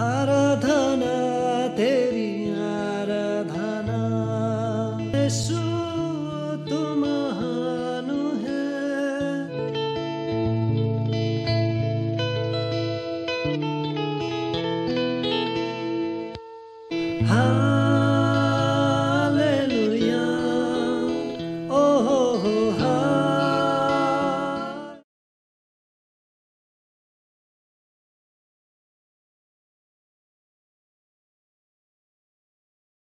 आराधना तेरी आराधना। यीशु तू महान है। हालेलुया। ओ हो हो।